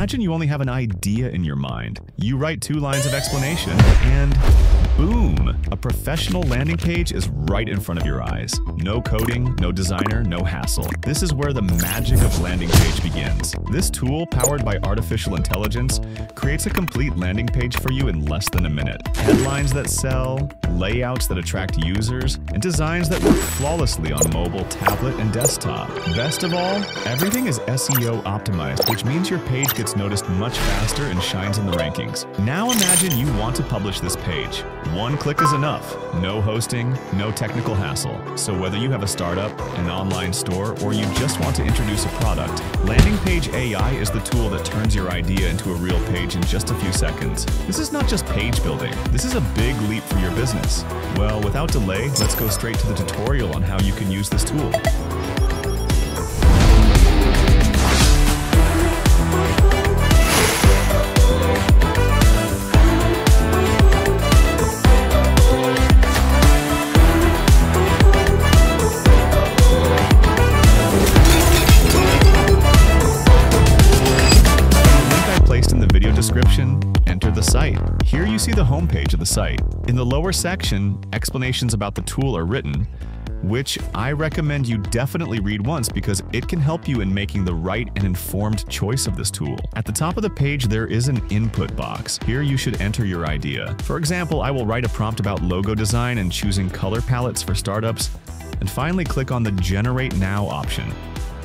Imagine you only have an idea in your mind. You write two lines of explanation, and boom! A professional landing page is right in front of your eyes. No coding, no designer, no hassle. This is where the magic of landing page begins. This tool, powered by artificial intelligence, creates a complete landing page for you in less than a minute. Headlines that sell, layouts that attract users, and designs that work flawlessly on mobile, tablet, and desktop. Best of all, everything is SEO optimized, which means your page gets noticed much faster and shines in the rankings. Now imagine you want to publish this page. One click is enough. No hosting, no technical hassle. So whether you have a startup, an online store, or you just want to introduce a product, Landing Page AI is the tool that turns your idea into a real page in just a few seconds. This is not just page building, this is a big leap for your business. Well, without delay, let's go straight to the tutorial on how you can use this tool. Enter the site. Here you see the homepage of the site. In the lower section, explanations about the tool are written, which I recommend you definitely read once because it can help you in making the right and informed choice of this tool. At the top of the page, there is an input box. Here you should enter your idea. For example, I will write a prompt about logo design and choosing color palettes for startups, and finally click on the Generate Now option.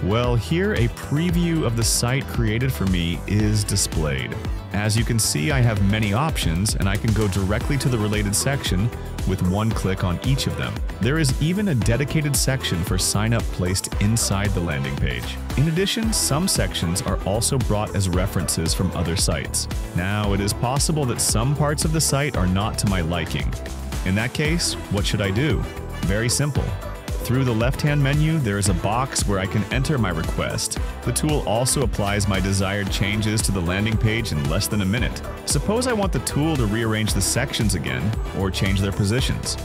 Well, here a preview of the site created for me is displayed. As you can see, I have many options and I can go directly to the related section with one click on each of them. There is even a dedicated section for sign up placed inside the landing page. In addition, some sections are also brought as references from other sites. Now, it is possible that some parts of the site are not to my liking. In that case, what should I do? Very simple. Through the left-hand menu, there is a box where I can enter my request. The tool also applies my desired changes to the landing page in less than a minute. Suppose I want the tool to rearrange the sections again, or change their positions.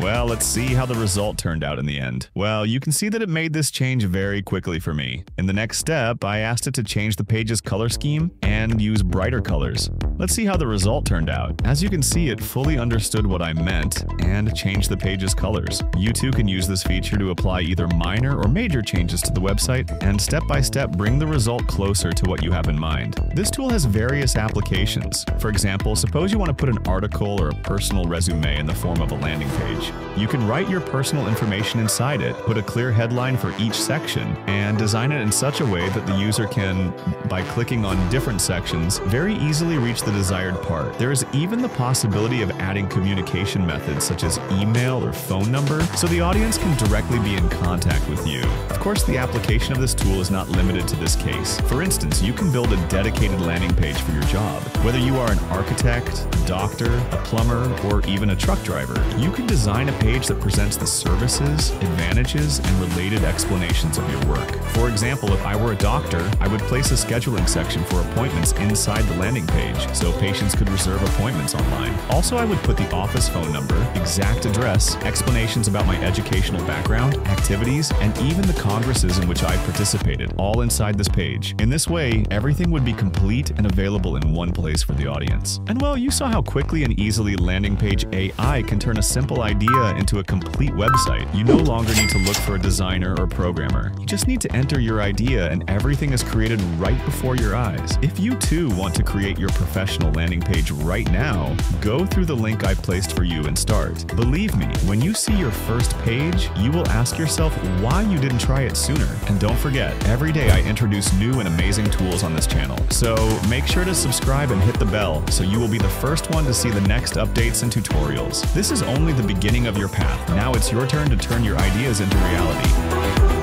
Well, let's see how the result turned out in the end. Well, you can see that it made this change very quickly for me. In the next step, I asked it to change the page's color scheme and use brighter colors. Let's see how the result turned out. As you can see, it fully understood what I meant and changed the page's colors. You too can use this feature to apply either minor or major changes to the website and step by step bring the result closer to what you have in mind. This tool has various applications. For example, suppose you want to put an article or a personal resume in the form of a landing page. You can write your personal information inside it, put a clear headline for each section, and design it in such a way that the user can, by clicking on different sections, very easily reach the desired part. There is even the possibility of adding communication methods such as email or phone number, so the audience can directly be in contact with you. Of course, the application of this tool is not limited to this case. For instance, you can build a dedicated landing page for your job. Whether you are an architect, doctor, a plumber, or even a truck driver, you can design a page that presents the services, advantages, and related explanations of your work. For example, if I were a doctor, I would place a scheduling section for appointments inside the landing page so patients could reserve appointments online. Also, I would put the office phone number, exact address, explanations about my educational background, activities, and even the congresses in which I participated, all inside this page. In this way, everything would be complete and available in one place for the audience. And well, you saw how quickly and easily Landing Page AI can turn a simple idea idea into a complete website. You no longer need to look for a designer or programmer. You just need to enter your idea and everything is created right before your eyes. If you too want to create your professional landing page right now, go through the link I placed for you and start. Believe me, when you see your first page, you will ask yourself why you didn't try it sooner. And don't forget, every day I introduce new and amazing tools on this channel. So make sure to subscribe and hit the bell so you will be the first one to see the next updates and tutorials. This is only the beginning of your path. Now it's your turn to turn your ideas into reality.